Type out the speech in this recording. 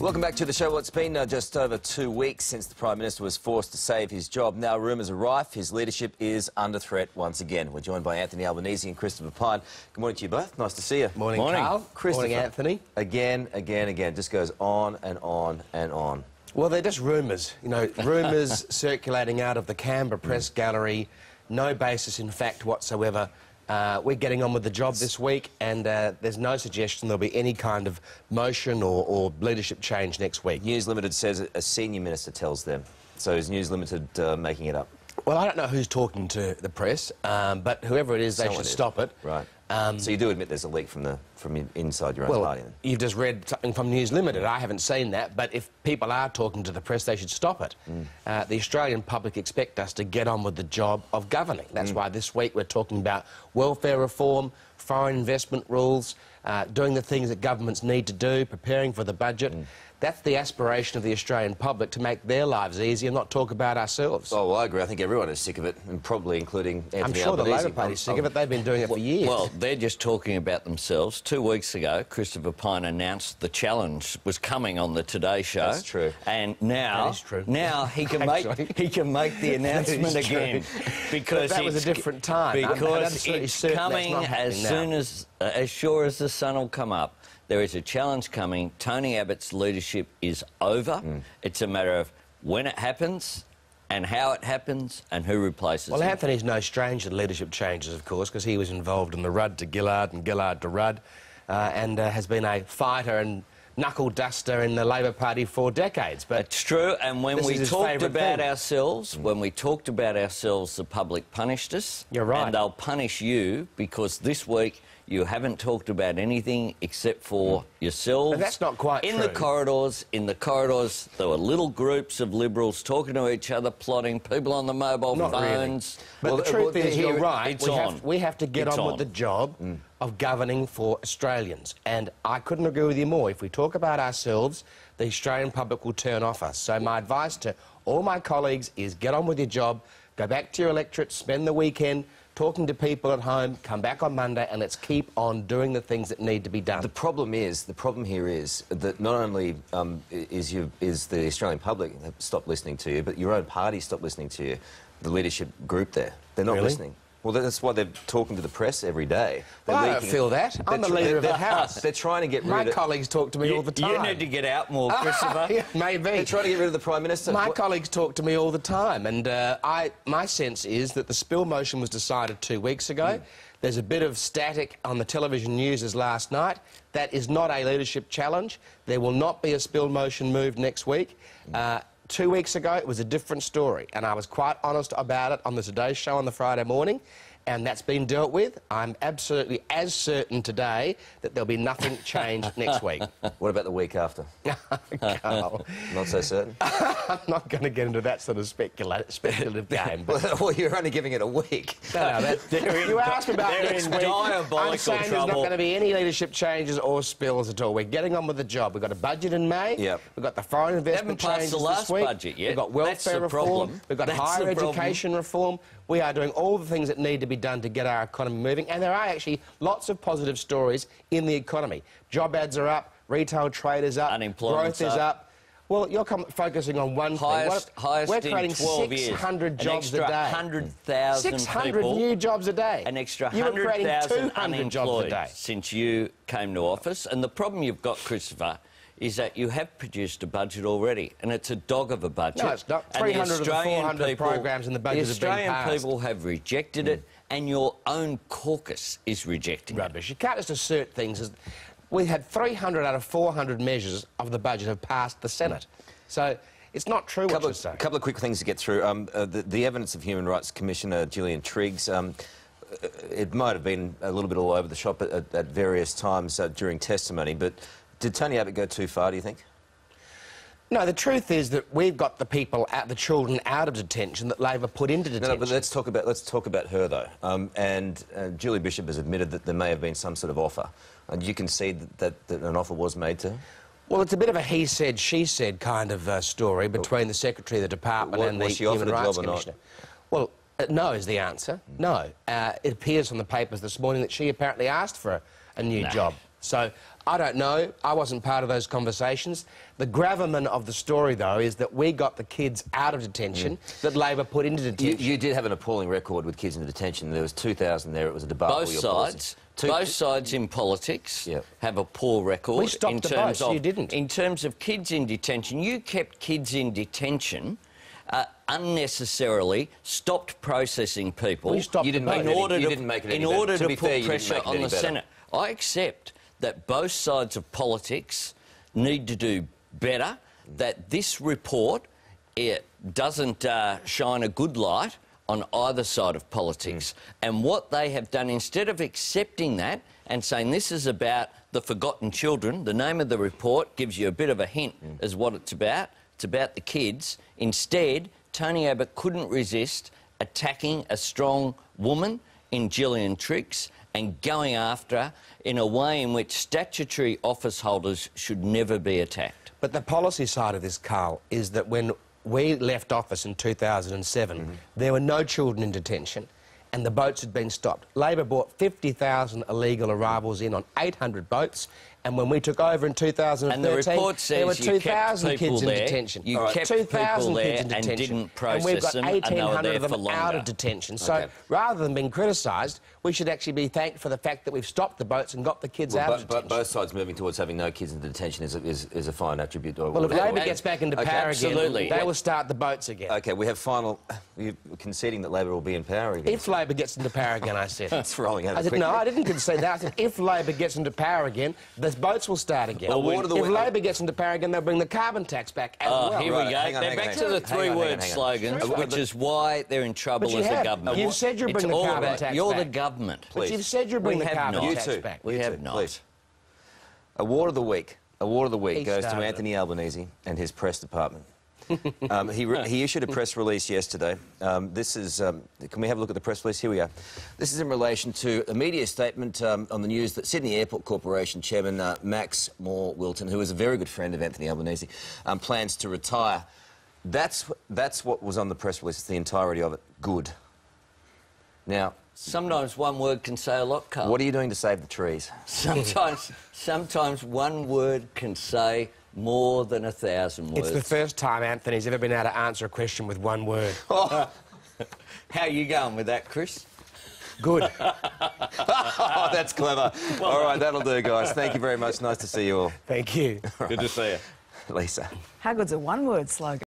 Welcome back to the show. Well, it's been uh, just over two weeks since the Prime Minister was forced to save his job. Now rumours are rife. His leadership is under threat once again. We're joined by Anthony Albanese and Christopher Pyne. Good morning to you both. Nice to see you. Morning, Morning. Karl. Christopher. Morning, Anthony. Again, again, again. Just goes on and on and on. Well, they're just rumours. You know, rumours circulating out of the Canberra Press Gallery, no basis in fact whatsoever. Uh, we're getting on with the job this week, and uh, there's no suggestion there'll be any kind of motion or, or leadership change next week. News Limited says a senior minister tells them. So is News Limited uh, making it up? Well, I don't know who's talking to the press, um, but whoever it is, they Someone should is. stop it. Right. Um, so you do admit there's a leak from the from inside your own Well, party then? you've just read something from News Limited. I haven't seen that, but if people are talking to the press, they should stop it. Mm. Uh, the Australian public expect us to get on with the job of governing. Mm. That's why this week we're talking about welfare reform, foreign investment rules, uh, doing the things that governments need to do, preparing for the budget. Mm. That's the aspiration of the Australian public to make their lives easier, not talk about ourselves. Oh, well, I agree. I think everyone is sick of it, and probably including Anthony I'm sure the Albanese. Labor Party's sick of it. They've been doing it for years. Well, they're just talking about themselves. Two weeks ago, Christopher Pyne announced the challenge was coming on the Today Show. That's true. And now, true. now he can make he can make the announcement again because But that was a different time. Because it's coming as now. soon as uh, as sure as the sun will come up. There is a challenge coming. Tony Abbott's leadership is over. Mm. It's a matter of when it happens. And how it happens and who replaces Well, him. Anthony's no stranger to leadership changes, of course, because he was involved in the Rudd to Gillard and Gillard to Rudd, uh, and uh, has been a fighter and knuckle duster in the Labor Party for decades. But It's true, and when we talked about thing. ourselves, when we talked about ourselves, the public punished us. You're right. And they'll punish you because this week you haven't talked about anything except for mm. yourselves. But that's not quite In the corridors, in the corridors, there were little groups of Liberals talking to each other, plotting, people on the mobile Not really. phones. But Well, the truth well, is, you're right. it's we, on. Have, we have to get on, on. with the job mm. Of governing for Australians. And I couldn't agree with you more. If we talk about ourselves, the Australian public will turn off us. So my advice to all my colleagues is get on with your job, go back to your electorate, spend the weekend talking to people at home, come back on Monday, and let's keep on doing the things that need to be done. The problem is, the problem here is that not only um, is, you, is the Australian public stopped listening to you, but your own party stopped listening to you, the leadership group there. They're not Really? listening. Well, that's why they're talking to the press every day. Well, I don't feel that. I'm they're the leader of the House. They're trying to get my rid of... colleagues talk to me You, all the time. you need to get out more, Christopher. Yeah, maybe. They're trying to get rid of the Prime Minister. My What- colleagues talk to me all the time, and uh, I, my sense is that the spill motion was decided two weeks ago. There's a bit of static on the television news as last night. That is not a leadership challenge. There will not be a spill motion moved next week. Uh, two weeks ago, it was a different story, and I was quite honest about it on the Today Show on the Friday morning. And that's been dealt with. I'm absolutely as certain today that there'll be nothing changed next week. What about the week after? Not so certain? I'm not going to get into that sort of specula- speculative game. But well, you're only giving it a week. no, no, that, you di- asked me about they're next in week. diabolical I'm saying there's not going to be any leadership changes or spills at all. We're getting on with the job. We've got a budget in May. Yep. We've got the foreign investment passed changes the last this week. budget yet. We've got That's welfare the reform. problem. We've got That's higher the problem. education reform. We are doing all the things that need to be done to get our economy moving. And there are actually lots of positive stories in the economy. Job ads are up. Retail trade is up. Growth is up. up. Well, you're com- focusing on one Highest, thing. What- highest We're in creating 12 years. 600 An jobs extra a day. 100,000 600 people. new jobs a day. An extra You were creating 100,000 200 jobs a day. since you came to office. And the problem you've got, Christopher, is that you have produced a budget already, and it's a dog of a budget. No, it's not. 300 of the Australian 400 people- programs in the budget The have been Australian passed. people have rejected it, and your own caucus is rejecting it. Rubbish. You can't just assert things as... We had 300 out of 400 measures of the budget have passed the Senate. So it's not true what couple you're of, saying. couple of quick things to get through. Um, uh, the, the evidence of Human Rights Commissioner Gillian Triggs, um, uh, it might have been a little bit all over the shop at, at, at various times uh, during testimony, but did Tony Abbott go too far, do you think? No, the truth is that we've got the people, out, the children out of detention that Labor put into detention. no, but let's talk about let's talk about her though. Um, and uh, Julie Bishop has admitted that there may have been some sort of offer. And do you concede that, that, that an offer was made to her? Well, it's a bit of a he said, she said kind of uh, story between the Secretary of the Department Wa- and the was she offered Human a Rights job or not? Commissioner. Well, uh, no is the answer. No. Uh, it appears from the papers this morning that she apparently asked for a, a new Nah. job. So I don't know. I wasn't part of those conversations. The gravamen of the story, though, is that we got the kids out of detention that Labor put into detention. you did have an appalling record with kids in detention. There was 2,000 there. It was a debacle. Both sides, Two- both sides in politics Yep. have a poor record We stopped in the terms boats, of you didn't. in terms of kids in detention. You kept kids in detention. Uh, unnecessarily stopped processing people We stopped You didn't make in it any- order you to, didn't make it in better. order To to, be put fair, you didn't pressure on the better. Senate. I accept that both sides of politics need to do better. That this report it doesn't uh, shine a good light on either side of politics. And what they have done, instead of accepting that and saying this is about the forgotten children, the name of the report gives you a bit of a hint as what it's about. It's about the kids. Instead, Tony Abbott couldn't resist attacking a strong woman in Gillian Triggs and going after in a way in which statutory office holders should never be attacked. But the policy side of this, Karl, is that when we left office in 2007, Mm-hmm. there were no children in detention and the boats had been stopped. Labor brought 50,000 illegal arrivals in on 800 boats, and when we took over in 2013, And the report there were says you kept 2,000 people kids in there, detention. you All right. kept 2,000 people kids in there and didn't and we've got process them, and they were 1,800 there of them for out longer. of detention. So Okay. rather than being criticised, we should actually be thanked for the fact that we've stopped the boats and got the kids Well, out but, of but both sides moving towards having no kids in detention is a, is, is a fine attribute. Or well, if whatever. Labor gets back into Okay, power absolutely. again, they will start the boats again. Okay, we have final. You're conceding that Labor will be in power again. If Labor gets into power again, I said. That's rolling out I said, quickly. no, I didn't concede that. I said, if Labor gets into power again, the boats will start again. Well, the if Labor gets into power again, they'll bring the carbon tax back as Oh, well. here Right, we go. hang on, They're hang back on, to the three-word hang on. slogans, Sure. which is why they're in trouble as have. a government. You've said you'll bring the carbon tax You're the back. government. But Please. you've said you'll bring the carbon. Tax back. We have not. Award of the week. Award of the week goes to. Anthony Albanese and his press department. um, he, he issued a press release yesterday. Um, this is. Um, can we have a look at the press release? Here we are. This is in relation to a media statement um, on the news that Sydney Airport Corporation Chairman uh, Max Moore Wilton, who is a very good friend of Anthony Albanese, um, plans to retire. That's that's what was on the press release. It's the entirety of it. Good. Now, Sometimes one word can say a lot, Karl. what are you doing to save the trees? Sometimes, sometimes one word can say more than a thousand words. It's the first time Anthony's ever been able to answer a question with one word. Oh. How are you going with that, Chris? Good. Oh, that's clever. All right, that'll do, guys. Thank you very much. Nice to see you all. Thank you. Good to see you. Lisa. How good's a one word slogan?